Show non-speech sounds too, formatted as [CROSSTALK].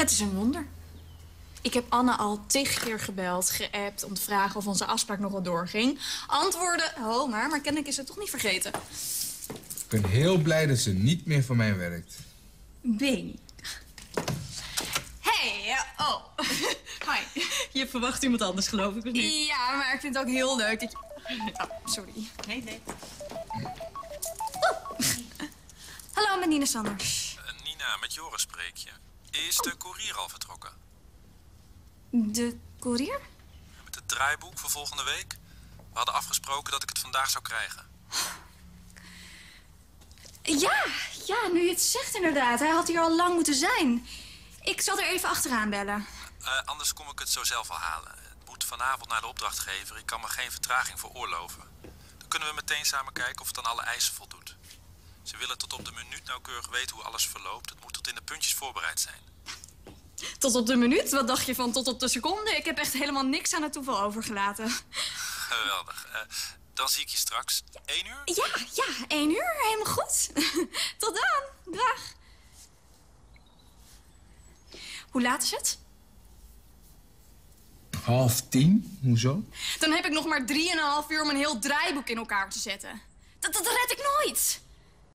Het is een wonder. Ik heb Anne al tig keer gebeld, geappt om te vragen of onze afspraak nog wel doorging. Antwoorden, oh maar, maar kennelijk is het toch niet vergeten. Ik ben heel blij dat ze niet meer voor mij werkt. Bing. Hey, eh, oh. [LAUGHS] Hi. Je verwacht iemand anders, geloof ik, of niet? Ja, maar ik vind het ook heel leuk dat je... Oh, sorry. Nee, nee. Hallo, met Nina Sanders. Eh, Nina, met Joris spreek je. Is de koerier al vertrokken? De koerier? Met het draaiboek voor volgende week? We hadden afgesproken dat ik het vandaag zou krijgen. Ja, ja, nu je het zegt inderdaad. Hij had hier al lang moeten zijn. Ik zal er even achteraan bellen. Eh, anders kom ik het zo zelf al halen. Het moet vanavond naar de opdrachtgever. Ik kan me geen vertraging veroorloven. Dan kunnen we meteen samen kijken of het aan alle eisen voldoet. Ze willen tot op de minuut nauwkeurig weten hoe alles verloopt. Het moet tot in de puntjes voorbereid zijn. Tot op de minuut? Wat dacht je van tot op de seconde? Ik heb echt helemaal niks aan het toeval overgelaten. Geweldig. Eh, dan zie ik je straks. Eén uur? Ja, ja, één uur. Helemaal goed. [LAUGHS] Tot dan. Dag. Hoe laat is het? Half tien? Hoezo? Dan heb ik nog maar drieënhalf uur om een heel draaiboek in elkaar te zetten. Dat, dat red ik nooit.